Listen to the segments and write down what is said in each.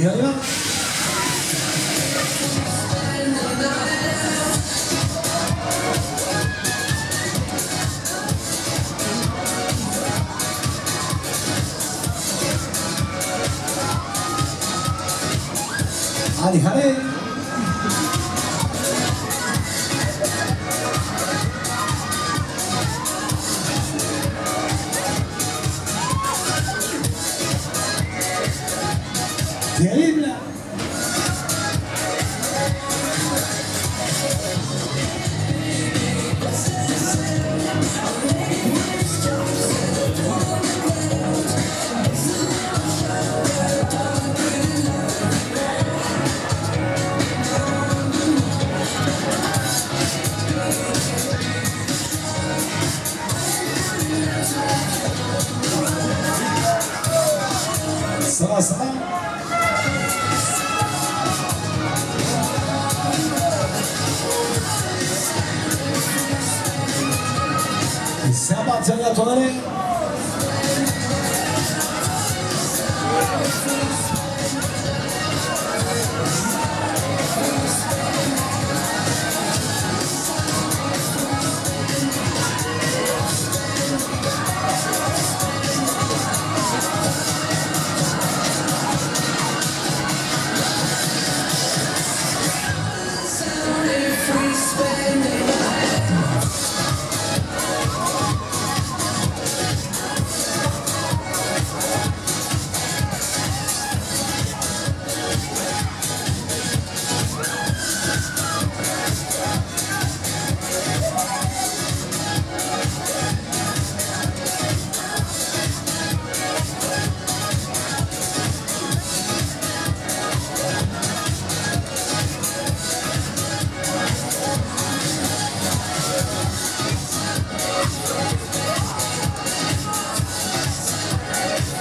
위하여 아니 하네. sama-sama. Siamo a Gianna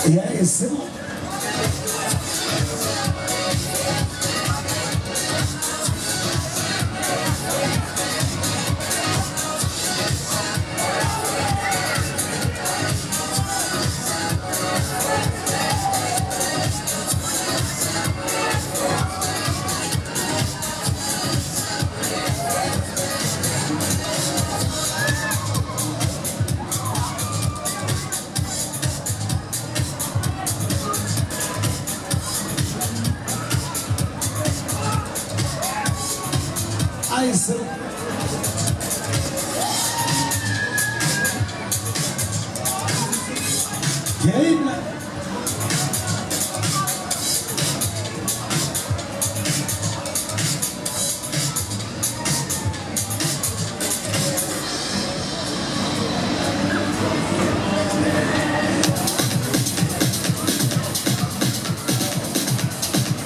Yeah, it's simple. Aí, Simão. E aí, moleque?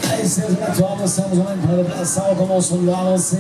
Aí, seus netos, almoçamos uma para o como soldados,